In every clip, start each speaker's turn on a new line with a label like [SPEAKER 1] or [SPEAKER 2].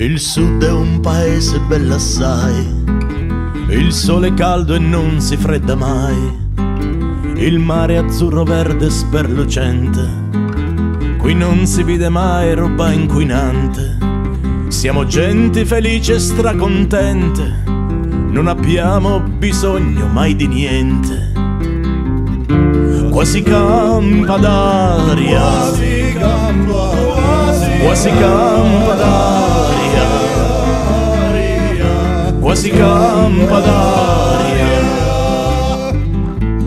[SPEAKER 1] Il sud è un paese bell'assai, il sole è caldo e non si fredda mai, il mare azzurro verde sperlucente, qui non si vede mai roba inquinante, siamo gente felice e stracontente, non abbiamo bisogno mai di niente, quasi campa d'aria,
[SPEAKER 2] Quasi campa,
[SPEAKER 1] campa d'aria, quasi campa d'aria.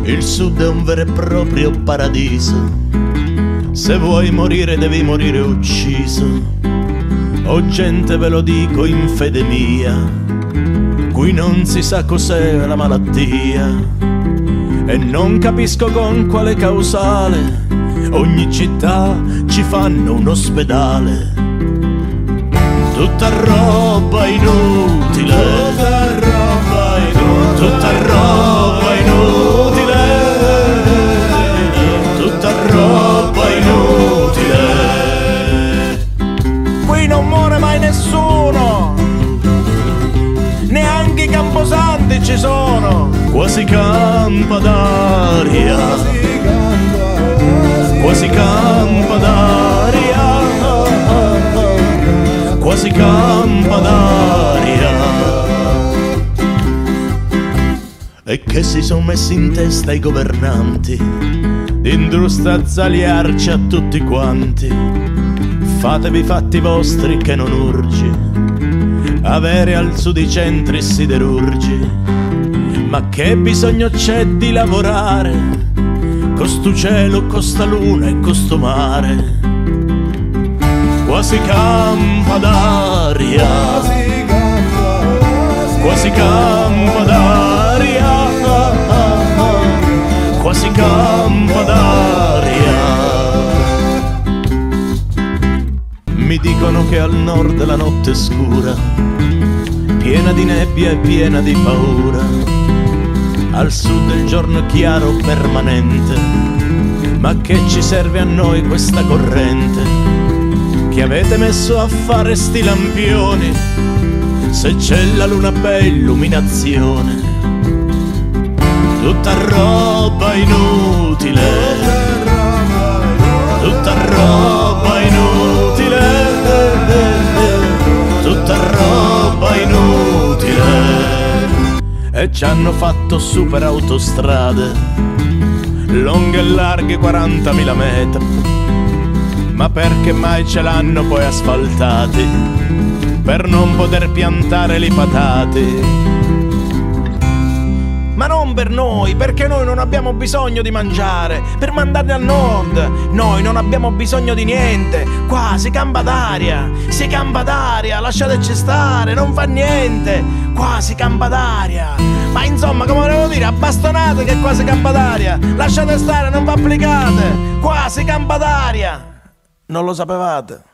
[SPEAKER 1] Il sud è un vero e proprio paradiso. Se vuoi morire devi morire ucciso. O gente ve lo dico in fede mia, qui non si sa cos'è la malattia. E non capisco con quale causale ogni città ci fanno un ospedale. Tutta roba inutile,
[SPEAKER 2] tutta roba inutile,
[SPEAKER 1] tutta roba inutile, tutta roba inutile.
[SPEAKER 3] Qui non muore mai nessuno, neanche i camposanti ci sono.
[SPEAKER 1] Quasi campa d'aria,
[SPEAKER 2] quasi campa,
[SPEAKER 1] quasi campa d'aria. E che si sono messi in testa i governanti di indrustazzaliarci a tutti quanti. Fatevi fatti vostri che non urgi avere al sud i centri siderurgi. Ma che bisogno c'è di lavorare? Costu cielo, costa luna e costo mare. Quasi campa d'aria, quasi campa, d'aria, quasi campa d'aria. Mi dicono che al nord la notte è scura, piena di nebbia e piena di paura. Al sud il giorno è chiaro permanente, ma che ci serve a noi questa corrente? Che avete messo a fare sti lampioni, se c'è la luna bella illuminazione. Tutta roba inutile, tutta roba inutile, tutta roba inutile. E ci hanno fatto super autostrade, lunghe e larghe 40.000 metri. Ma perché mai ce l'hanno poi asfaltati? Per non poter piantare le patate.
[SPEAKER 3] Ma non per noi, perché noi non abbiamo bisogno di mangiare, per mandarli al nord. Noi non abbiamo bisogno di niente. Qua si campa d'aria, si campa d'aria, lasciateci stare, non fa niente. Qua si campa d'aria. Ma insomma, come volevo dire, abbastonate che qua si campa d'aria. Lasciate stare, non vi applicate. Qua si campa d'aria. Non lo sapevate?